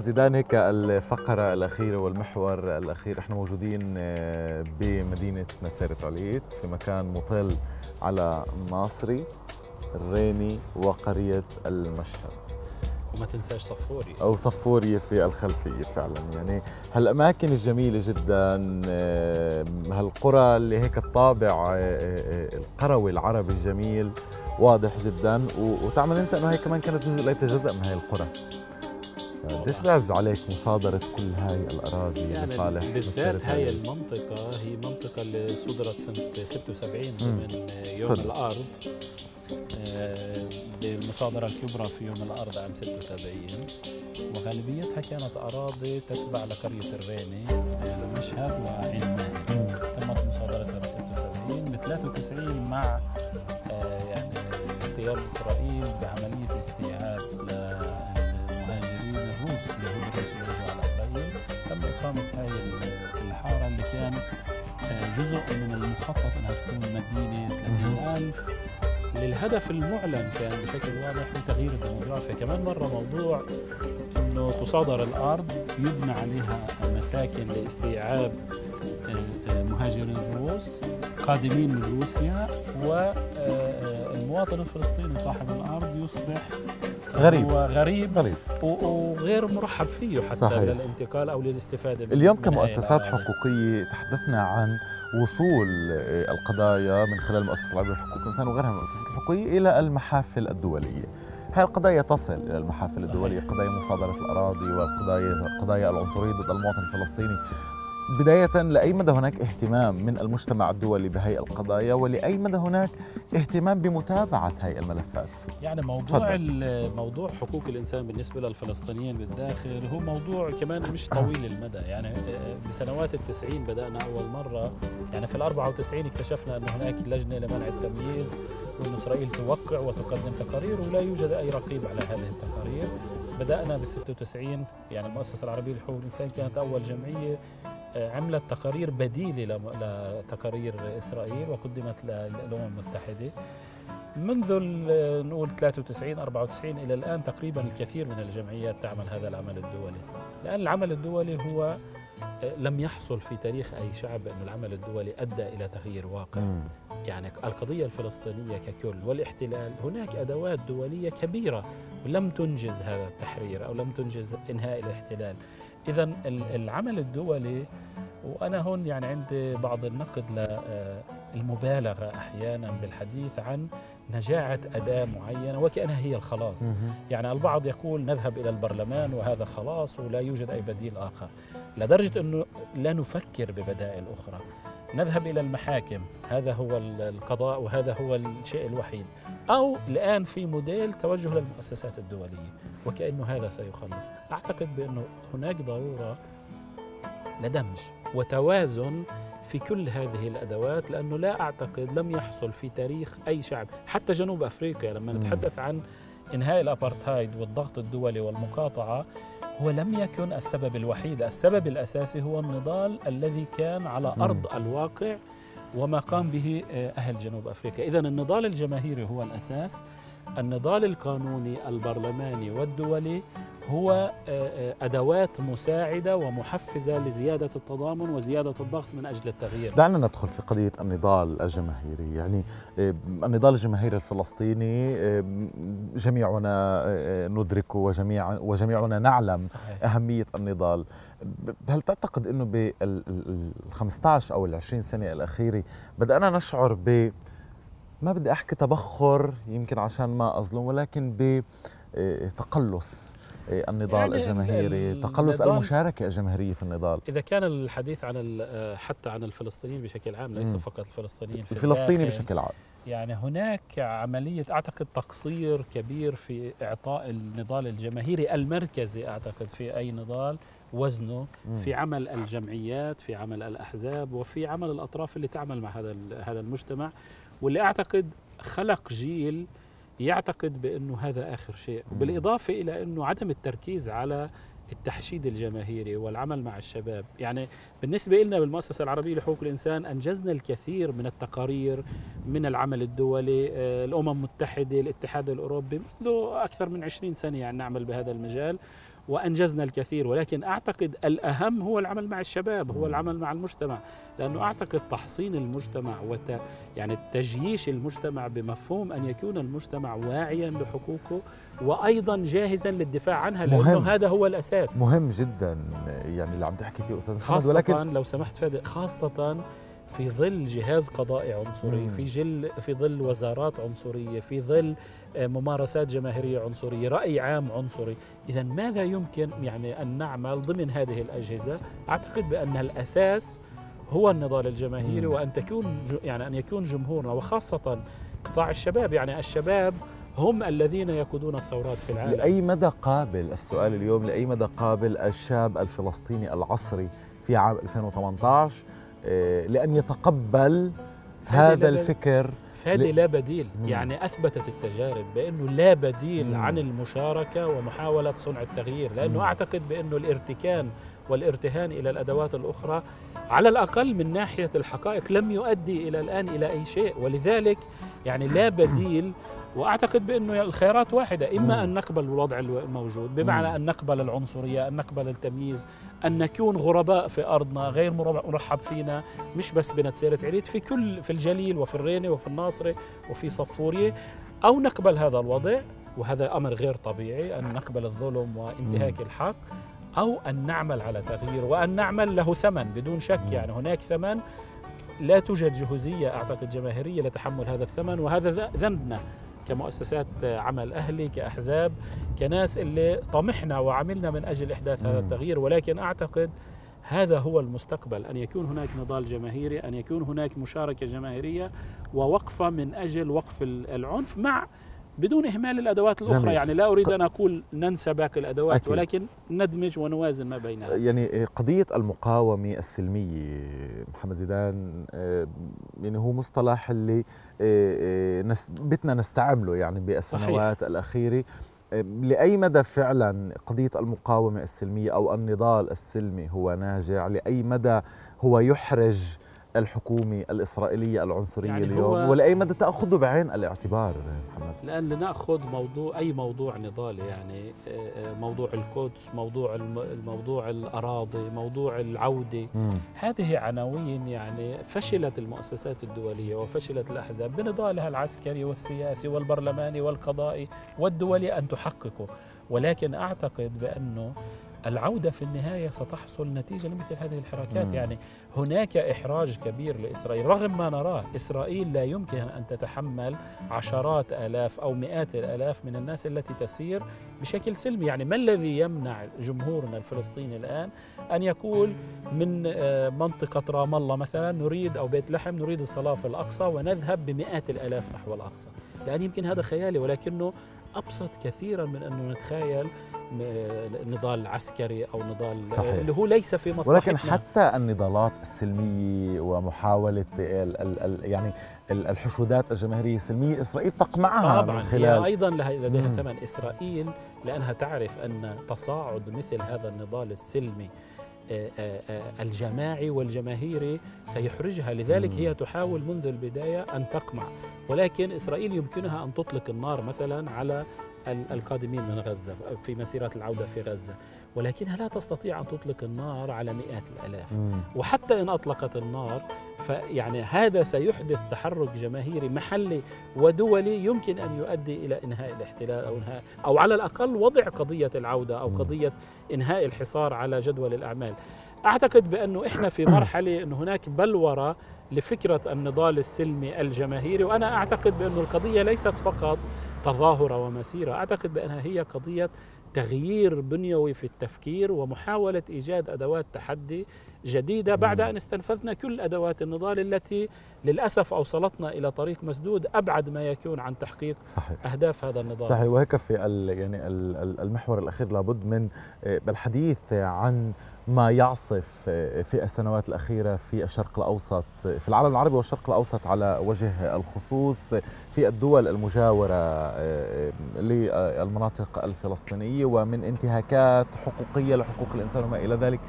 احمد زيدان هيك الفقرة الأخيرة والمحور الأخير. إحنا موجودين آه، بمدينة نتسيرة عليت في مكان مطل على الناصري الريني وقرية المشهد. وما تنساش صفوري. أو صفوريه في الخلفية فعلا. يعني هالأماكن الجميلة جدا آه، هالقرى اللي هيك الطابع آه، القروي العربي الجميل واضح جدا. وتعمل ننسى إنه هي كمان كانت جزء جزء من هاي القرى. قديش بيعز عليك مصادرة كل هاي الأراضي يعني لصالح بالذات هاي المنطقة هي منطقة اللي صدرت سنة 76 من يوم فضل. الأرض. آه، بالمصادرة الكبرى في يوم الأرض عام 76 وغالبيتها كانت أراضي تتبع لقرية الريني المشهد وعين مالي تمت مصادرتها ب 76 ب 93 مع آه، يعني اختيار إسرائيل بعملية استيعاب جزء من المخطط أنها تكون مدينة 30000 للهدف المعلن كان بشكل واضح هو تغيير الديموغرافيا. كمان مره موضوع إنه تصادر الأرض يبنى عليها مساكن لاستيعاب آه، آه، مهاجرين الروس قادمين من روسيا والمواطن الفلسطيني صاحب الأرض يصبح غريب. هو غريب. وغير مرحب فيه حتى صحيح. للانتقال أو للاستفادة اليوم كمؤسسات حقوقية تحدثنا عن وصول القضايا من خلال مؤسسة العربيه لحقوق الانسان وغيرها من المؤسسات الحقوقية إلى المحافل الدولية. هذه القضايا تصل إلى المحافل صحيح. الدولية، قضايا مصادرة الأراضي وقضايا قضايا العنصرية ضد المواطن الفلسطيني بداية لأي مدى هناك اهتمام من المجتمع الدولي بهي القضايا؟ ولأي مدى هناك اهتمام بمتابعة هاي الملفات؟ يعني موضوع موضوع حقوق الإنسان بالنسبة للفلسطينيين بالداخل هو موضوع كمان مش طويل المدى. يعني آه، بسنوات التسعين بدأنا أول مرة. يعني في الأربعة وتسعين اكتشفنا أن هناك لجنة لمنع التمييز وأن إسرائيل توقع وتقدم تقارير ولا يوجد أي رقيب على هذه التقارير. بدأنا بال 96 يعني المؤسسة العربية لحقوق الإنسان كانت أول جمعية آه، عملت تقارير بديلة لتقارير إسرائيل وقدمت للأمم المتحدة. منذ نقول 93 94 إلى الآن تقريبا الكثير من الجمعيات تعمل هذا العمل الدولي. لأن العمل الدولي هو آه، لم يحصل في تاريخ أي شعب أن العمل الدولي أدى إلى تغيير واقع. يعني القضية الفلسطينية ككل والاحتلال هناك أدوات دولية كبيرة لم تنجز هذا التحرير أو لم تنجز إنهاء الاحتلال. إذا العمل الدولي وأنا هون يعني عندي بعض النقد للمبالغة أحيانا بالحديث عن نجاعة أداة معينة وكأنها هي الخلاص. يعني البعض يقول نذهب إلى البرلمان وهذا خلاص ولا يوجد أي بديل آخر. لدرجة أنه لا نفكر ببدائل أخرى. نذهب إلى المحاكم. هذا هو القضاء وهذا هو الشيء الوحيد. أو الآن في موديل توجه للمؤسسات الدولية وكأنه هذا سيخلص. أعتقد بأنه هناك ضرورة لدمج وتوازن في كل هذه الأدوات لأنه لا أعتقد لم يحصل في تاريخ أي شعب حتى جنوب أفريقيا لما نتحدث عن إنهاء الأبارتهايد والضغط الدولي والمقاطعة هو لم يكن السبب الوحيد. السبب الأساسي هو النضال الذي كان على أرض الواقع وما قام به آه، أهل جنوب أفريقيا. اذا النضال الجماهيري هو الأساس. النضال القانوني البرلماني والدولي هو آه، آه، أدوات مساعدة ومحفزة لزيادة التضامن وزيادة الضغط من أجل التغيير. دعنا ندخل في قضية النضال الجماهيري، يعني آه، النضال الجماهيري الفلسطيني جميعنا ندركه وجميع وجميعنا نعلم صحيح. أهمية النضال. هل تعتقد إنه بال 15 أو ال 20 سنة الأخيرة بدأنا نشعر ب ما بدي أحكي تبخر يمكن عشان ما أظلم ولكن بتقلص إيه، النضال يعني الجماهيري تقلص المشاركة الجماهيرية في النضال. إذا كان الحديث عن حتى عن الفلسطينيين بشكل عام ليس فقط الفلسطينيين في الفلسطيني بشكل عام. يعني هناك عملية أعتقد تقصير كبير في إعطاء النضال الجماهيري المركزي أعتقد في أي نضال وزنه في عمل الجمعيات في عمل الأحزاب وفي عمل الأطراف اللي تعمل مع هذا هذا المجتمع. واللي أعتقد خلق جيل يعتقد بأنه هذا آخر شيء بالإضافة إلى أنه عدم التركيز على التحشيد الجماهيري والعمل مع الشباب. يعني بالنسبة لنا بالمؤسسة العربية لحقوق الإنسان أنجزنا الكثير من التقارير من العمل الدولي آه، الأمم المتحدة الاتحاد الأوروبي منذ أكثر من 20 سنة يعني نعمل بهذا المجال. وأنجزنا الكثير ولكن أعتقد الأهم هو العمل مع الشباب هو العمل مع المجتمع. لأنه أعتقد تحصين المجتمع وت يعني تجييش المجتمع بمفهوم أن يكون المجتمع واعيا لحقوقه وأيضا جاهزا للدفاع عنها لأنه مهم. هذا هو الأساس. مهم جدا يعني اللي عم تحكي فيه أستاذ محمد ولكن لو سمحت فادي خاصة في ظل جهاز قضائي عنصري في جل في ظل وزارات عنصرية في ظل آه، ممارسات جماهيرية عنصرية رأي عام عنصري. اذا ماذا يمكن يعني أن نعمل ضمن هذه الأجهزة؟ أعتقد بأن الأساس هو النضال الجماهيري وأن تكون يعني أن يكون جمهورنا وخاصة قطاع الشباب. يعني الشباب هم الذين يقودون الثورات في العالم. لأي مدى قابل؟ السؤال اليوم لأي مدى قابل الشاب الفلسطيني العصري في عام 2018 آه، لأن يتقبل هذا الفكر فادي لا بديل. يعني أثبتت التجارب بأنه لا بديل مم. عن المشاركة ومحاولة صنع التغيير لأنه مم. أعتقد بأنه الارتكان والارتهان إلى الأدوات الأخرى على الأقل من ناحية الحقائق لم يؤدي إلى الآن إلى أي شيء ولذلك يعني لا بديل وأعتقد بأنه الخيارات واحدة إما أن نقبل الوضع الموجود بمعنى أن نقبل العنصرية أن نقبل التمييز أن نكون غرباء في أرضنا غير مرحب فينا مش بس بنتسيرة عريد في كل في الجليل وفي الرينة وفي الناصرة وفي صفورية أو نقبل هذا الوضع وهذا أمر غير طبيعي أن نقبل الظلم وانتهاك الحق أو أن نعمل على تغيير وأن نعمل له ثمن بدون شك يعني هناك ثمن. لا توجد جهوزية أعتقد جماهيرية لتحمل هذا الثمن وهذا ذنبنا. كمؤسسات عمل أهلي كأحزاب كناس اللي طمحنا وعملنا من أجل إحداث هذا التغيير. ولكن أعتقد هذا هو المستقبل. أن يكون هناك نضال جماهيري أن يكون هناك مشاركة جماهيرية ووقفة من أجل وقف العنف مع بدون إهمال الأدوات الأخرى جميل. يعني لا أريد أن أقول ننسى باقي الأدوات أكيد. ولكن ندمج ونوازن ما بينها يعني قضية المقاومة السلمية محمد زيدان آه، يعني هو مصطلح اللي آه، آه، بدنا نستعمله يعني بالسنوات صحيح. الأخيرة لأي مدى فعلا قضية المقاومة السلمية أو النضال السلمي هو ناجع لأي مدى هو يحرج الحكومة الإسرائيلية العنصرية يعني اليوم ولأي مدى تأخذه بعين الاعتبار محمد؟ لأن لنأخذ موضوع أي موضوع نضالي يعني آه، آه، موضوع القدس موضوع الموضوع الأراضي موضوع العودة. مم. هذه عناوين يعني فشلت المؤسسات الدولية وفشلت الأحزاب بنضالها العسكري والسياسي والبرلماني والقضائي والدولي أن تحققه. ولكن أعتقد بأنه العودة في النهاية ستحصل نتيجة لمثل هذه الحركات. مم. يعني هناك إحراج كبير لإسرائيل. رغم ما نراه إسرائيل لا يمكن أن تتحمل عشرات آلاف أو مئات الآلاف من الناس التي تسير بشكل سلمي. يعني ما الذي يمنع جمهورنا الفلسطيني الآن أن يقول من آه، منطقة رام الله مثلا نريد أو بيت لحم نريد الصلاة في الأقصى ونذهب بمئات الآلاف نحو الأقصى؟ يعني يمكن هذا خيالي ولكنه أبسط كثيرا من أنه نتخيل نضال عسكري أو نضال صحيح. اللي هو ليس في مصلحتنا. ولكن حتى النضالات السلمية ومحاولة ال ال ال يعني الحشودات الجماهيرية السلمية إسرائيل تقمعها طبعا. من خلال هي أيضا لديها ثمن إسرائيل لأنها تعرف أن تصاعد مثل هذا النضال السلمي الجماعي والجماهيري سيحرجها. لذلك هي تحاول منذ البداية أن تقمع. ولكن إسرائيل يمكنها أن تطلق النار مثلا على القادمين من غزة في مسيرات العودة في غزة. ولكنها لا تستطيع أن تطلق النار على مئات الآلاف. مم. وحتى إن أطلقت النار فيعني هذا سيحدث تحرك جماهيري محلي ودولي يمكن أن يؤدي إلى إنهاء الاحتلال أو إنهاء أو على الأقل وضع قضية العودة أو قضية إنهاء الحصار على جدول الأعمال. أعتقد بأنه إحنا في مرحلة أن هناك بلورة لفكرة النضال السلمي الجماهيري وأنا أعتقد بأن القضية ليست فقط تظاهرة ومسيرة أعتقد بأنها هي قضية تغيير بنيوي في التفكير ومحاولة إيجاد أدوات تحدي جديدة بعد أن استنفذنا كل أدوات النضال التي للأسف أوصلتنا إلى طريق مسدود أبعد ما يكون عن تحقيق صحيح. أهداف هذا النضال. صحيح. وهيك في يعني المحور الأخير لابد من آه، الحديث عن ما يعصف في السنوات الأخيرة في الشرق الأوسط في العالم العربي والشرق الأوسط على وجه الخصوص في الدول المجاورة آه، للمناطق الفلسطينية ومن انتهاكات حقوقية لحقوق الإنسان وما إلى ذلك.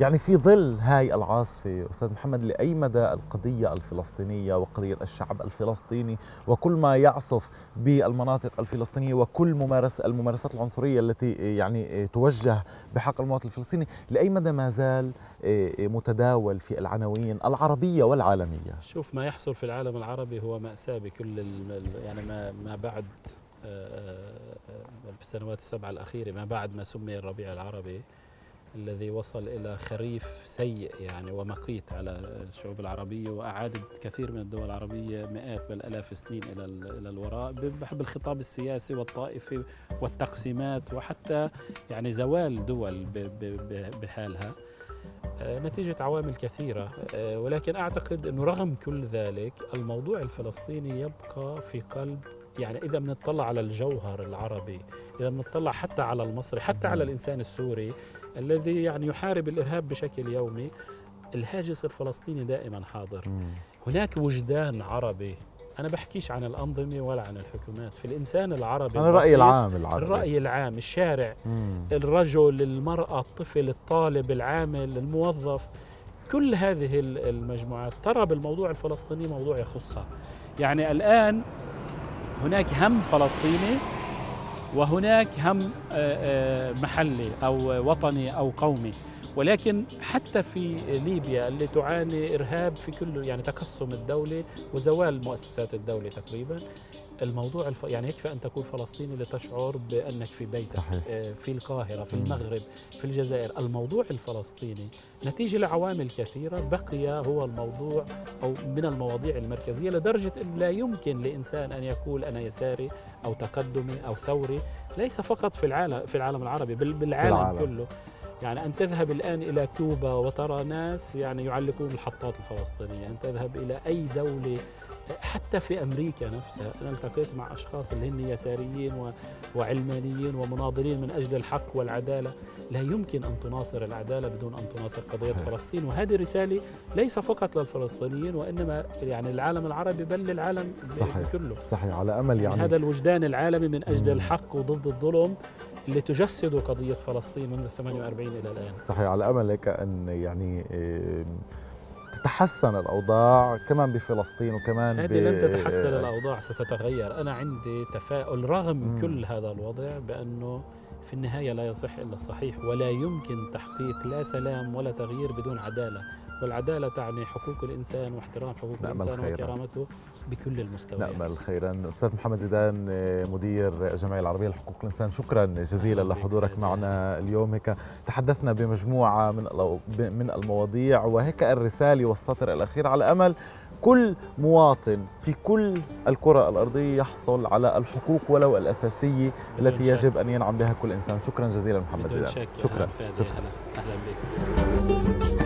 يعني في ظل هاي العاصفة أستاذ محمد لأي مدى القضية الفلسطينية وقضية الشعب الفلسطيني وكل ما يعصف بالمناطق الفلسطينية وكل ممارس الممارسات العنصرية التي يعني توجه بحق المواطن الفلسطيني لأي مدى ما زال متداول في العناوين العربية والعالمية؟ شوف ما يحصل في العالم العربي هو مأساة بكل يعني ما ما بعد آه، آه، في السنوات السبعة الأخيرة ما بعد ما سمي الربيع العربي. الذي وصل إلى خريف سيء يعني ومقيت على الشعوب العربية وأعادت كثير من الدول العربية مئات بل آلاف السنين إلى إلى الوراء. بحب الخطاب السياسي والطائفي والتقسيمات وحتى يعني زوال دول بحالها. آه، نتيجة عوامل كثيرة. آه، ولكن أعتقد أنه رغم كل ذلك الموضوع الفلسطيني يبقى في قلب يعني إذا بنطلع على الجوهر العربي إذا بنطلع حتى على المصري حتى على الإنسان السوري الذي يعني يحارب الإرهاب بشكل يومي الهاجس الفلسطيني دائما حاضر. هناك وجدان عربي أنا بحكيش عن الأنظمة ولا عن الحكومات. في الإنسان العربي أنا الرأي العام العربي. الرأي العام الشارع مم. الرجل المرأة الطفل الطالب العامل الموظف كل هذه المجموعات. ترى بالموضوع الفلسطيني موضوع يخصها. يعني الآن هناك هم فلسطيني وهناك هم آه، آه، محلي أو وطني أو قومي. ولكن حتى في ليبيا اللي تعاني إرهاب في كل يعني تقسم الدولة وزوال مؤسسات الدولة تقريبا الموضوع الف... يعني يكفي أن تكون فلسطيني لتشعر بأنك في بيتك صحيح. آه، في القاهرة في المغرب في الجزائر الموضوع الفلسطيني نتيجة لعوامل كثيرة بقي هو الموضوع أو من المواضيع المركزية لدرجة أن لا يمكن لإنسان أن يقول أنا يساري أو تقدمي أو ثوري ليس فقط في العالم في العالم العربي بل بالعالم العالم. كله يعني أن تذهب الآن إلى كوبا وترى ناس يعني يعلقون الحطات الفلسطينية أن تذهب إلى أي دولة حتى في أمريكا نفسها أنا التقيت مع أشخاص اللي هن يساريين وعلمانيين ومناضلين من أجل الحق والعدالة لا يمكن أن تناصر العدالة بدون أن تناصر قضية. فلسطين وهذه رساله ليس فقط للفلسطينيين وإنما يعني العالم العربي بل للعالم صحيح. كله صحيح على أمل يعني, يعني هذا الوجدان العالمي من أجل. الحق وضد الظلم اللي تجسد قضية فلسطين منذ 48 إلى الآن صحيح على أمل هيك أن يعني تتحسن الأوضاع كمان بفلسطين وكمان هذه لن تتحسن الأوضاع ستتغير أنا عندي تفاؤل رغم مم. كل هذا الوضع بأنه في النهاية لا يصح إلا الصحيح ولا يمكن تحقيق لا سلام ولا تغيير بدون عدالة. والعدالة تعني حقوق الإنسان واحترام حقوق الإنسان وكرامته بكل المستويات. نأمل خيرا. أستاذ محمد زيدان مدير الجمعية العربية لحقوق الإنسان. شكرا جزيلا لحضورك معنا اليوم. هيك تحدثنا بمجموعة من من المواضيع وهيك الرسالة والسطر الأخير على أمل كل مواطن في كل الكرة الأرضية يحصل على الحقوق ولو الأساسية التي يجب أن ينعم بها كل إنسان. شكرا جزيلا محمد بدون شك. شكرا, شكرا. أهلا بك.